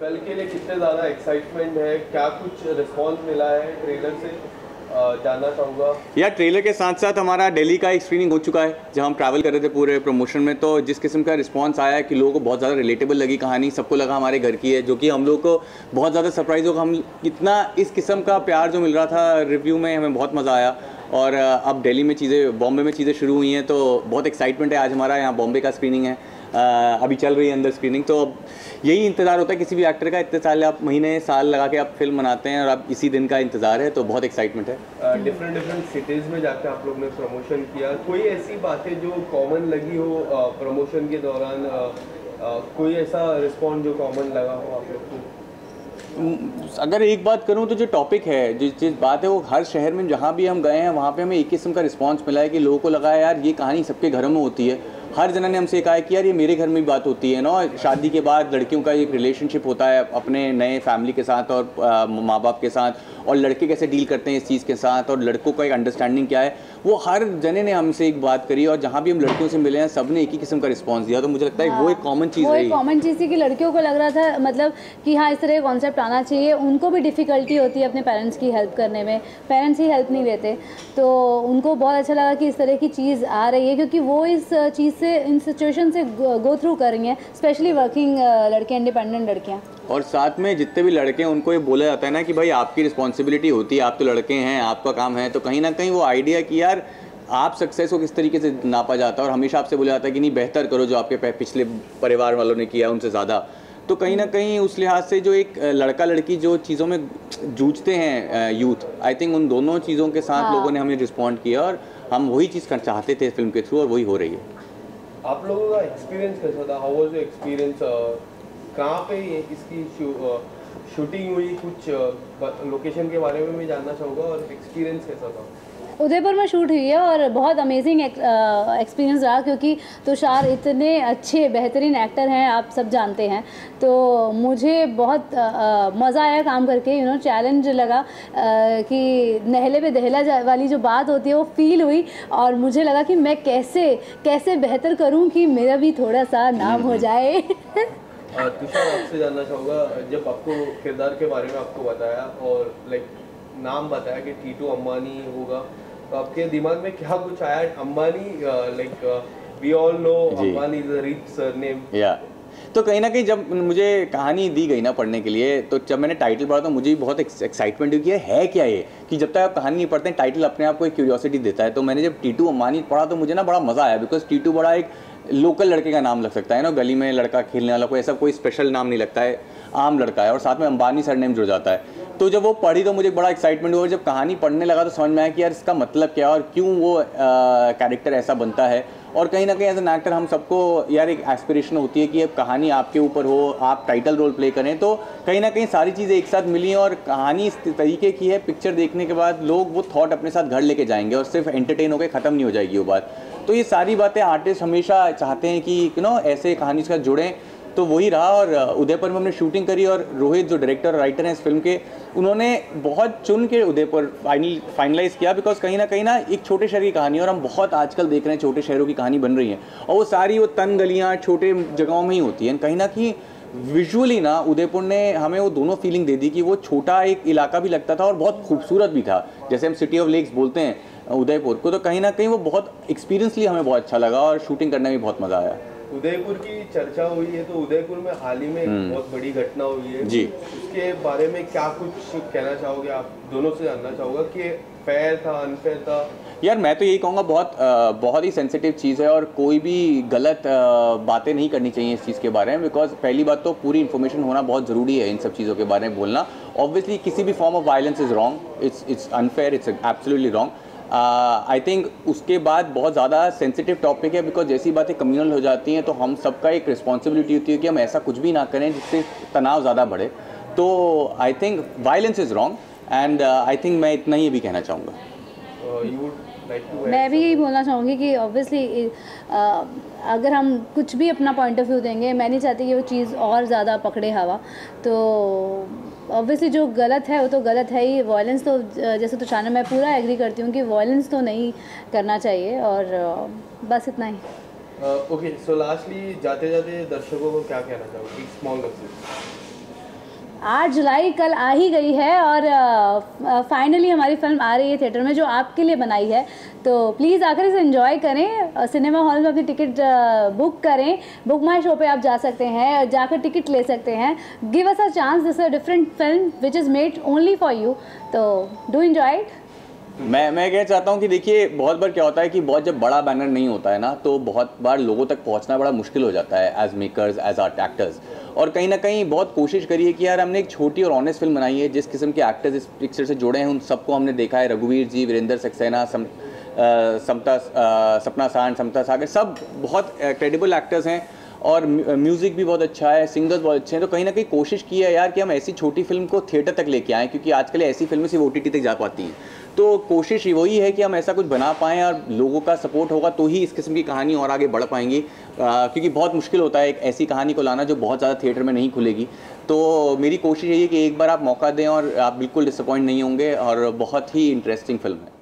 कल के लिए कितने ज़्यादा एक्साइटमेंट है? क्या कुछ रिस्पॉन्स मिला है ट्रेलर से? जानना चाहूँगा। यार ट्रेलर के साथ साथ हमारा दिल्ली का एक स्क्रीनिंग हो चुका है जब हम ट्रैवल कर रहे थे पूरे प्रमोशन में। तो जिस किस्म का रिस्पांस आया है कि लोगों को बहुत ज़्यादा रिलेटेबल लगी कहानी, सबको लगा हमारे घर की है, जो कि हम लोग को बहुत ज़्यादा सरप्राइज़ होगा हम इतना इस किस्म का प्यार जो मिल रहा था रिव्यू में, हमें बहुत मज़ा आया। और, अब दिल्ली में चीज़ें बॉम्बे में चीज़ें शुरू हुई हैं तो बहुत एक्साइटमेंट है आज हमारा, यहाँ बॉम्बे का स्क्रीनिंग है। अभी चल रही है अंदर स्क्रीनिंग तो अब यही इंतज़ार होता है किसी भी एक्टर का इतने साल आप महीने साल लगा के आप फ़िल्म बनाते हैं और अब इसी दिन का इंतज़ार है तो बहुत एक्साइटमेंट है। डिफरेंट डिफरेंट सिटीज़ में जाके आप लोग ने प्रमोशन किया। कोई ऐसी बातें जो कॉमन लगी हो प्रमोशन के दौरान कोई ऐसा रिस्पॉन्स जो कॉमन लगा हो आप लोग को? अगर एक बात करूँ तो जो टॉपिक है जिस जिस बात है वो हर शहर में जहाँ भी हम गए हैं वहाँ पे हमें एक किस्म का रिस्पांस मिला है कि लोगों को लगा है यार ये कहानी सबके घरों में होती है। हर जना ने हमसे कहा है कि यार ये मेरे घर में भी बात होती है ना, शादी के बाद लड़कियों का एक रिलेशनशिप होता है अपने नए फैमिली के साथ और माँ बाप के साथ। और लड़के कैसे डील करते हैं इस चीज़ के साथ और लड़कों का एक अंडरस्टैंडिंग क्या है वो हर जने ने हमसे एक बात करी और जहाँ भी हम लड़कियों से मिले हैं सबने एक ही किस्म का रिस्पॉन्स दिया। तो मुझे लगता है वो एक कॉमन चीज़ वो रही। एक कॉमन चीज़ थी कि लड़कियों को लग रहा था मतलब कि हाँ इस तरह का कॉन्सेप्ट आना चाहिए। उनको भी डिफ़िकल्टी होती है अपने पेरेंट्स की हेल्प करने में। पेरेंट्स ही हेल्प नहीं लेते। तो उनको बहुत अच्छा लगा कि इस तरह की चीज़ आ रही है क्योंकि वो इस चीज़ से इन सिचुएशन से गो थ्रू कर रही हैं स्पेशली वर्किंग लड़के इंडिपेंडेंट लड़कियाँ। और साथ में जितने भी लड़के हैं उनको ये बोला जाता है ना कि भाई आपकी रिस्पॉन्सिबिलिटी होती है आप तो लड़के हैं आपका काम है तो कहीं ना कहीं वो आइडिया कि यार आप सक्सेस को किस तरीके से नापा जाता है और हमेशा आपसे बोला जाता है कि नहीं बेहतर करो जो आपके पिछले परिवार वालों ने किया उनसे ज़्यादा। तो कहीं ना कहीं उस लिहाज से जो एक लड़का लड़की जो चीज़ों में जूझते हैं यूथ आई थिंक उन दोनों चीज़ों के साथ हाँ। लोगों ने हमें रिस्पॉन्ड किया और हम वही चीज़ कर चाहते थे फ़िल्म के थ्रू और वही हो रही है। आप लोगों का एक्सपीरियंस कैसा था? हाउ वाज योर एक्सपीरियंस कहाँ पे ये इसकी शूटिंग हुई? कुछ लोकेशन के बारे में भी जानना चाहूँगा और एक्सपीरियंस कैसा था? उदयपुर में शूट हुई है और बहुत अमेजिंग एक्सपीरियंस रहा क्योंकि तुषार इतने अच्छे बेहतरीन एक्टर हैं आप सब जानते हैं। तो मुझे बहुत मज़ा आया काम करके यू नो चैलेंज लगा अ, कि नहले पे दहला जा- वाली जो बात होती है वो फील हुई और मुझे लगा कि मैं कैसे कैसे बेहतर करूँ कि मेरा भी थोड़ा सा नाम हो जाए। अ, तुषार आपसे जानना चाहूँगा जब आपको किरदार के बारे में आपको बताया और लाइक नाम बताया कि टीटू अम्बानी होगा तो आपके दिमाग में क्या कुछ आया? Ambani like we all know Ambani is a rich या तो कहीं ना कहीं जब मुझे कहानी दी गई ना पढ़ने के लिए तो जब मैंने टाइटल पढ़ा तो मुझे भी बहुत एक्साइटमेंट हुई कि है क्या ये? कि जब तक आप कहानी नहीं पढ़ते टाइटल अपने आप को एक क्यूरियोसिटी देता है तो मैंने जब टीटू अम्बानी पढ़ा तो मुझे ना बड़ा मज़ा आया बिकॉज़ टीटू बड़ा एक लोकल लड़के का नाम लग सकता है ना गली में लड़का खेलने वाला, कोई ऐसा कोई स्पेशल नाम नहीं लगता है, आम लड़का है, और साथ में अंबानी सर नेम जुड़ जाता है। तो जब वो पढ़ी तो मुझे बड़ा एक्साइटमेंट हुआ जब कहानी पढ़ने लगा तो समझ में आया कि यार इसका मतलब क्या है, और क्यों वो कैरेक्टर ऐसा बनता है। और कहीं ना कहीं एज एन एक्टर हम सबको यार एक एस्पिरेशन होती है कि अब कहानी आपके ऊपर हो, आप टाइटल रोल प्ले करें। तो कहीं ना कहीं सारी चीज़ें एक साथ मिली और कहानी इस तरीके की है पिक्चर देखने के बाद लोग वो थॉट अपने साथ घर लेके जाएँगे और सिर्फ़ एंटरटेन होकर ख़त्म नहीं हो जाएगी वो बात। तो ये सारी बातें आर्टिस्ट हमेशा चाहते हैं कि यू नो ऐसे कहानी के साथ जुड़ें। तो वही रहा और उदयपुर में हमने शूटिंग करी और रोहित, जो डायरेक्टर राइटर हैं इस फ़िल्म के, उन्होंने बहुत चुन के उदयपुर फाइनल फाइनलाइज किया बिकॉज़ कहीं ना कहीं ना एक छोटे शहर की कहानी और हम बहुत आजकल देख रहे हैं छोटे शहरों की कहानी बन रही है। और वो सारी वो तन गलियाँ छोटे जगहों में ही होती हैं। कहीं ना, कहीं विजुअली ना उदयपुर ने हमें वो दोनों फीलिंग दे दी कि वो छोटा एक इलाका भी लगता था और बहुत खूबसूरत भी था। जैसे हम सिटी ऑफ़ लेक्स बोलते हैं, उदयपुर को तो कहीं ना, कहीं वो बहुत एक्सपीरियंसली हमें बहुत अच्छा लगा और शूटिंग करने में बहुत मज़ा आया। उदयपुर की चर्चा हुई है तो उदयपुर में हाल ही में एक हम्म। बहुत बड़ी घटना हुई है। जी। उसके बारे में क्या कुछ कहना चाहोगे आप? दोनों से जानना चाहूँगा कि फेयर था अनफेयर था। यार मैं तो यही कहूँगा बहुत अ, बहुत ही सेंसिटिव चीज़ है और कोई भी गलत बातें नहीं करनी चाहिए इस चीज़ के बारे में बिकॉज़ पहली बात तो पूरी इन्फॉर्मेशन होना बहुत ज़रूरी है इन सब चीज़ों के बारे में बोलना। ऑब्वियसली किसी भी form of violence is wrong it's it's unfair it's absolutely wrong I think उसके बाद बहुत ज़्यादा सेंसिटिव टॉपिक है बिकॉज़ जैसी बातें कम्युनल हो जाती हैं तो हम सबका एक रिस्पॉन्सिबिलिटी होती है कि हम ऐसा कुछ भी ना करें जिससे तनाव ज़्यादा बढ़े। तो I think violence is wrong and I think मैं इतना ही भी कहना चाहूँगा। टू मैं भी यही बोलना चाहूँगी कि ऑब्वियसली अगर हम कुछ भी अपना पॉइंट ऑफ़ व्यू देंगे मैं नहीं चाहती कि वो चीज़ और ज़्यादा पकड़े हवा। तो ऑब्वियसली जो गलत है, वो तो गलत है ही। वायलेंस तो जैसे तो शाना मैं पूरा एग्री करती हूँ कि वायलेंस तो नहीं करना चाहिए और बस इतना ही। ओके सो लास्टली जाते जाते दर्शकों को क्या कहना चाहूँगी? स्मॉल आठ जुलाई कल आ ही गई है और फाइनली हमारी फ़िल्म आ रही है थिएटर में, जो आपके लिए बनाई है। तो प्लीज़ आकर इसे इन्जॉय करें सिनेमा हॉल में अपनी टिकट बुक करें। बुक माई शो पर आप जा सकते हैं, जाकर टिकट ले सकते हैं। Give us a chance this a different film which is made only for you तो डू इन्जॉय इट मैं मैं कहना चाहता हूँ कि देखिए, बहुत बार क्या होता है कि बहुत जब बड़ा बैनर नहीं होता है ना तो बहुत बार लोगों तक पहुँचना बड़ा मुश्किल हो जाता है as makers as art actors और कहीं ना कहीं बहुत कोशिश करिए कि यार, हमने एक छोटी और ऑनेस्ट फ़िल्म बनाई है, जिस किस्म के एक्टर्स इस पिक्चर से जुड़े हैं, उन सबको हमने देखा है, रघुवीर जी, वीरेंद्र सक्सेना, सम समता सपना सान समता सागर, सब बहुत क्रेडिबल एक्टर्स हैं। और म्यूज़िक भी बहुत अच्छा है सिंगर्स बहुत अच्छे हैं तो कहीं ना कहीं कोशिश की है यार कि हम ऐसी छोटी फ़िल्म को थिएटर तक लेके आएँ, क्योंकि आजकल ऐसी फ़िल्में सिर्फ़ ओटीटी तक जा पाती हैं। तो कोशिश वही है कि हम ऐसा कुछ बना पाएँ और लोगों का सपोर्ट होगा तो ही इस किस्म की कहानी और आगे बढ़ पाएँगी। क्योंकि बहुत मुश्किल होता है एक ऐसी कहानी को लाना जो बहुत ज़्यादा थिएटर में नहीं खुलेगी। तो मेरी कोशिश यही है कि एक बार आप मौका दें और आप बिल्कुल डिसअपॉइंट नहीं होंगे और बहुत ही इंटरेस्टिंग फ़िल्म है।